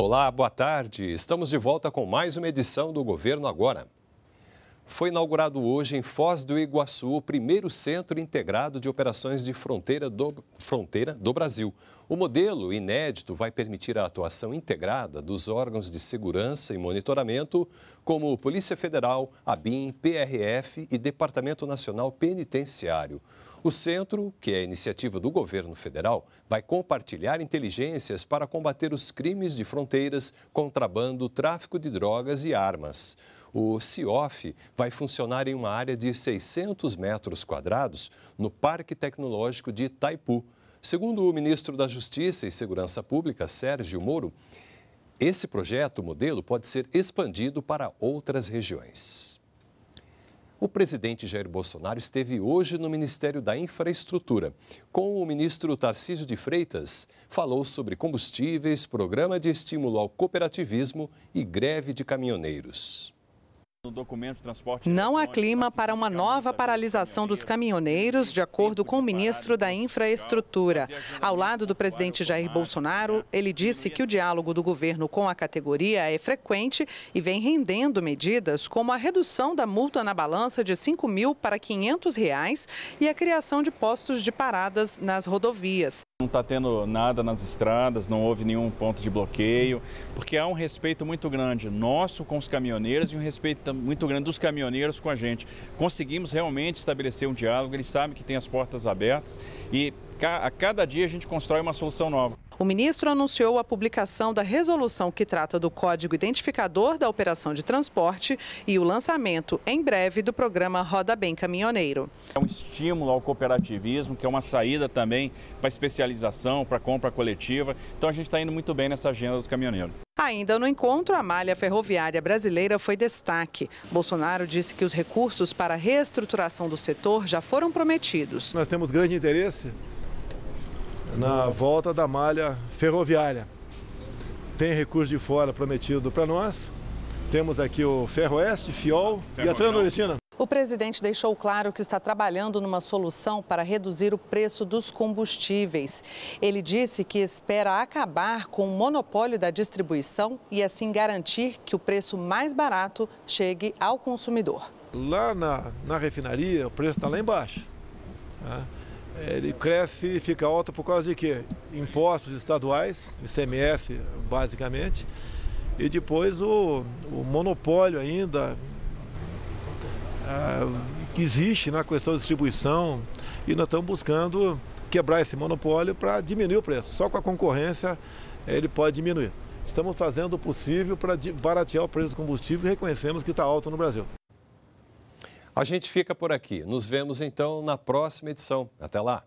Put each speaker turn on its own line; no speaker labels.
Olá, boa tarde. Estamos de volta com mais uma edição do Governo Agora. Foi inaugurado hoje em Foz do Iguaçu o primeiro centro integrado de operações de fronteira do, fronteira do Brasil. O modelo inédito vai permitir a atuação integrada dos órgãos de segurança e monitoramento, como Polícia Federal, ABIN, PRF e Departamento Nacional Penitenciário. O centro, que é iniciativa do governo federal, vai compartilhar inteligências para combater os crimes de fronteiras, contrabando, tráfico de drogas e armas. O CIOF vai funcionar em uma área de 600 metros quadrados no Parque Tecnológico de Itaipu. Segundo o ministro da Justiça e Segurança Pública, Sérgio Moro, esse projeto modelo pode ser expandido para outras regiões. O presidente Jair Bolsonaro esteve hoje no Ministério da Infraestrutura. Com o ministro Tarcísio de Freitas, falou sobre combustíveis, programa de estímulo ao cooperativismo e greve de caminhoneiros.
Não há clima para uma nova paralisação dos caminhoneiros, de acordo com o ministro da Infraestrutura. Ao lado do presidente Jair Bolsonaro, ele disse que o diálogo do governo com a categoria é frequente e vem rendendo medidas como a redução da multa na balança de 5 mil para 500 reais e a criação de postos de paradas nas rodovias.
Não está tendo nada nas estradas, não houve nenhum ponto de bloqueio, porque há um respeito muito grande nosso com os caminhoneiros e um respeito muito grande dos caminhoneiros com a gente. Conseguimos realmente estabelecer um diálogo, eles sabem que tem as portas abertas e a cada dia a gente constrói uma solução nova.
O ministro anunciou a publicação da resolução que trata do código identificador da operação de transporte e o lançamento, em breve, do programa Roda Bem Caminhoneiro.
É um estímulo ao cooperativismo, que é uma saída também para especialização, para compra coletiva. Então a gente está indo muito bem nessa agenda do caminhoneiro.
Ainda no encontro, a malha ferroviária brasileira foi destaque. Bolsonaro disse que os recursos para a reestruturação do setor já foram prometidos.
Nós temos grande interesse na volta da malha ferroviária. Tem recurso de fora prometido para nós. Temos aqui o Ferroeste, Fiol Ferro e a Transnordestina.
O presidente deixou claro que está trabalhando numa solução para reduzir o preço dos combustíveis. Ele disse que espera acabar com o monopólio da distribuição e assim garantir que o preço mais barato chegue ao consumidor.
Lá na, na refinaria, o preço está lá embaixo. Né? Ele cresce e fica alto por causa de quê? Impostos estaduais, ICMS basicamente, e depois o, o monopólio ainda que existe na questão de distribuição e nós estamos buscando quebrar esse monopólio para diminuir o preço. Só com a concorrência ele pode diminuir. Estamos fazendo o possível para baratear o preço do combustível e reconhecemos que está alto no Brasil.
A gente fica por aqui. Nos vemos então na próxima edição. Até lá!